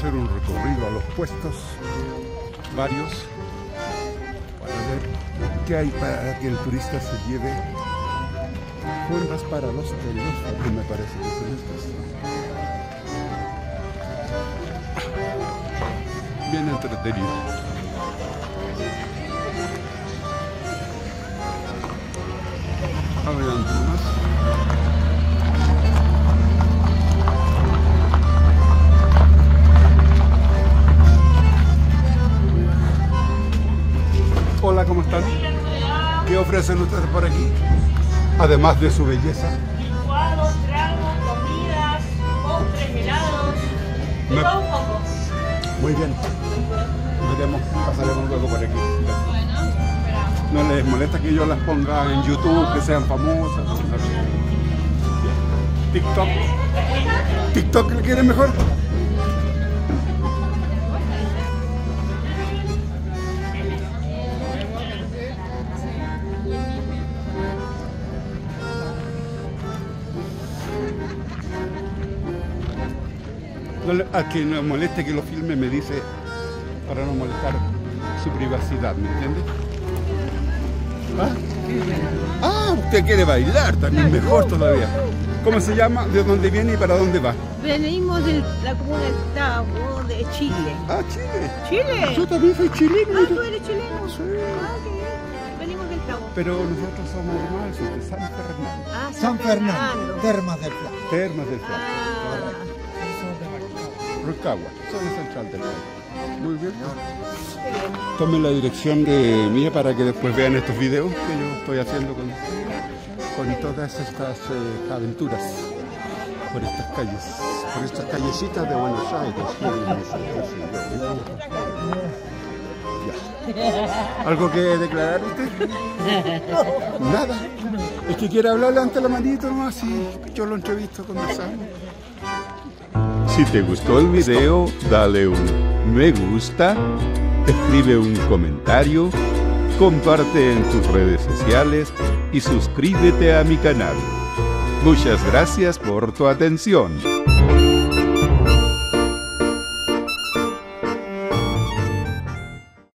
hacer un recorrido a los puestos, varios, para ver qué hay para que el turista se lleve fondas para los teléfonos, me parece que son estos. Bien entretenido. Adelante más. ¿Cómo están? ¿Qué ofrecen ustedes por aquí? Además de su belleza. licuados, tragos, comidas, postres, helados, Me- todo un poco. Muy bien. Veremos, pasaremos luego por aquí. Bueno, esperamos. No les molesta que yo las ponga en YouTube, que sean famosas. TikTok. ¿TikTok le quiere mejor? No le- a quien le moleste que lo filme me dice para no molestar su privacidad, ¿me entiende? ¿Ah? Ah, usted quiere bailar también, mejor todavía. ¿Cómo se llama? ¿De dónde viene y para dónde va? Venimos de la comuna de Tabo, de Chile. Ah, Chile. ¿Chile? Yo también soy chileno. Ah, tú eres chileno. Sí. Ah, qué bien. Venimos del Tabo. Pero nosotros somos hermanos de San Fernando. Ah, San Fernando, Termas del Plata. Termas del Plata. Ah, Rucagua, zona central del país. Muy bien. Tomen la dirección de mía para que después vean estos videos que yo estoy haciendo con, con todas estas eh, aventuras por estas calles, por estas callecitas de Buenos Aires. Ya. ¿Algo que declarar usted? Nada. Es que quiere hablarle ante la manito nomás y yo lo entrevisto, conversamos. Si te gustó el video, dale un me gusta, escribe un comentario, comparte en tus redes sociales y suscríbete a mi canal. Muchas gracias por tu atención.